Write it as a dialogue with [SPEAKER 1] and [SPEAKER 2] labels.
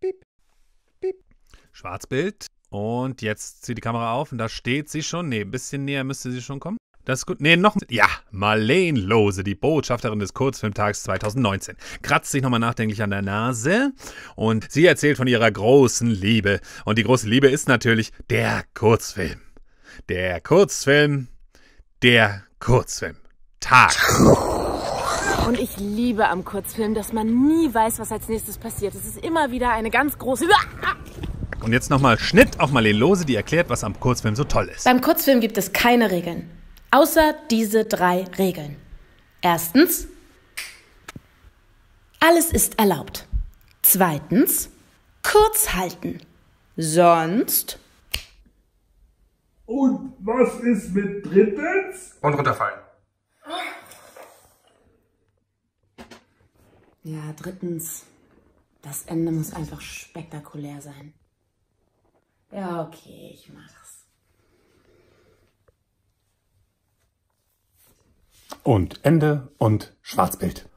[SPEAKER 1] Piep. Piep. Schwarzbild. Und jetzt zieht die Kamera auf und da steht sie schon. Nee, ein bisschen näher müsste sie schon kommen. Das ist gut. Nee, noch. Ja, Marlene Lose, die Botschafterin des Kurzfilmtags 2019, kratzt sich nochmal nachdenklich an der Nase und sie erzählt von ihrer großen Liebe. Und die große Liebe ist natürlich der Kurzfilm. Der Kurzfilm. Der Kurzfilm. Tag.
[SPEAKER 2] Und ich liebe am Kurzfilm, dass man nie weiß, was als nächstes passiert. Es ist immer wieder eine ganz große.
[SPEAKER 1] Und jetzt nochmal Schnitt auf Marlene Lose, die erklärt, was am Kurzfilm so toll ist.
[SPEAKER 3] Beim Kurzfilm gibt es keine Regeln. Außer diese drei Regeln. Erstens, alles ist erlaubt. Zweitens, kurz halten. Sonst.
[SPEAKER 4] Und was ist mit drittens?
[SPEAKER 5] Und runterfallen.
[SPEAKER 2] Ja, drittens, das Ende muss einfach spektakulär sein. Ja, okay, ich mach's.
[SPEAKER 6] Und Ende und Schwarzbild.